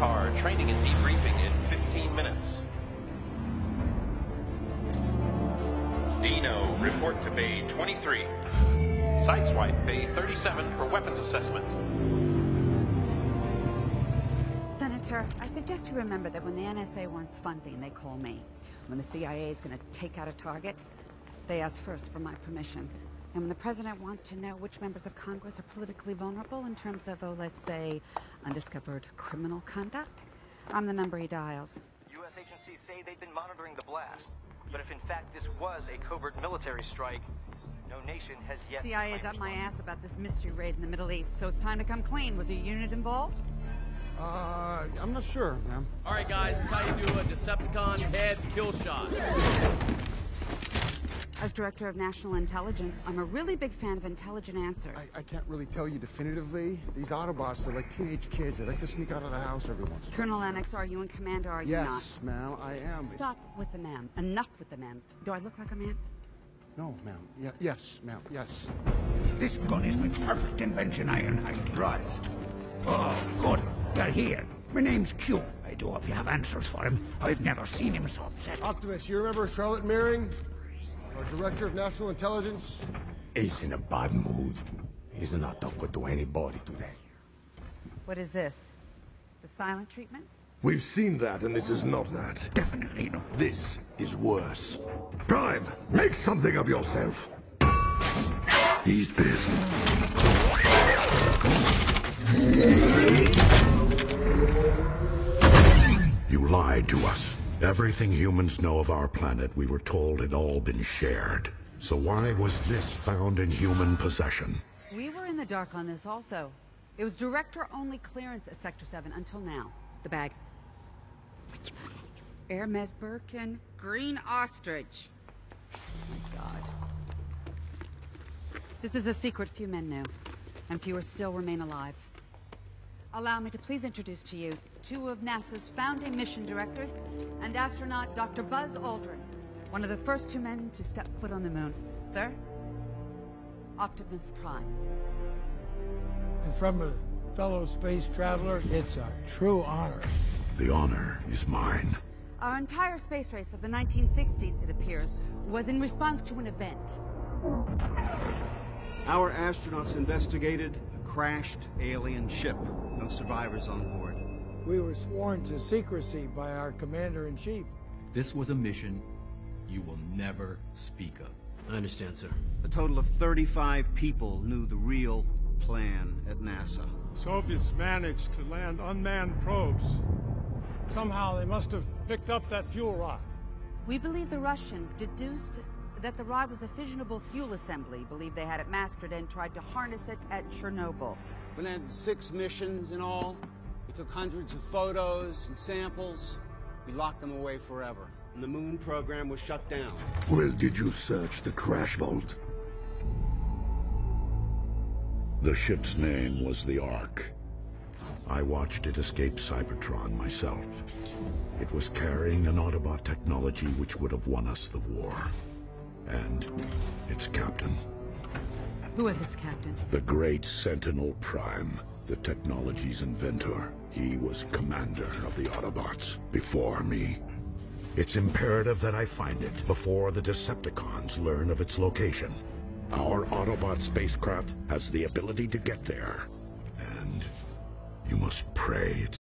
car. Training and debriefing in 15 minutes. Dino, report to Bay 23. Sideswipe Bay 37 for weapons assessment. Senator, I suggest you remember that when the NSA wants funding, they call me. When the CIA is going to take out a target, they ask first for my permission. And when the president wants to know which members of Congress are politically vulnerable in terms of, oh, let's say, undiscovered criminal conduct, I'm the number he dials. U.S. agencies say they've been monitoring the blast. But if in fact this was a covert military strike, no nation has yet... CIA is up my ass about this mystery raid in the Middle East, so it's time to come clean. Was your unit involved? Uh, I'm not sure, ma'am. All right, guys, this is how you do a Decepticon head kill shot. As Director of National Intelligence, I'm a really big fan of intelligent answers. I, I can't really tell you definitively. These Autobots are like teenage kids. They like to sneak out of the house every once in a while. Colonel Lennox, are you in command or are you Yes, ma'am, I am. not? Stop with the ma'am. Enough with the ma'am. Do I look like a man? No, ma'am. Yeah, yes, ma'am, yes. This gun is my perfect invention, Ironhide. Right. Oh, good. They're here. My name's Que. I do hope you have answers for him. I've never seen him so upset. Optimus, you remember Charlotte Mearing? Our Director of National Intelligence? He's in a bad mood. He's not talking to anybody today. What is this? The silent treatment? We've seen that, and this is not that. Definitely not. This is worse. Prime, make something of yourself. He's pissed. You lied to us. Everything humans know of our planet we were told had all been shared. So why was this found in human possession? We were in the dark on this also. It was director-only clearance at Sector 7 until now. The bag. Hermes Birkin, green ostrich. Oh my god. This is a secret few men knew, and fewer still remain alive. Allow me to please introduce to you two of NASA's founding mission directors and astronaut Dr. Buzz Aldrin, one of the first two men to step foot on the moon. Sir? Optimus Prime. And from a fellow space traveler, it's a true honor. The honor is mine. Our entire space race of the 1960s, it appears, was in response to an event. Our astronauts investigated a crashed alien ship. No survivors on board. We were sworn to secrecy by our commander-in-chief. This was a mission you will never speak of. I understand, sir. A total of 35 people knew the real plan at NASA. Soviets managed to land unmanned probes. Somehow they must have picked up that fuel rod. We believe the Russians deduced that the rod was a fissionable fuel assembly, believed they had it mastered and tried to harness it at Chernobyl. We landed six missions in all. We took hundreds of photos and samples. We locked them away forever. And the moon program was shut down. Well, did you search the crash vault? The ship's name was the Ark. I watched it escape Cybertron myself. It was carrying an Autobot technology which would have won us the war. And its captain. Who was its captain? The great Sentinel Prime, the technology's inventor. He was commander of the Autobots before me. It's imperative that I find it before the Decepticons learn of its location. Our Autobot spacecraft has the ability to get there. And you must pray it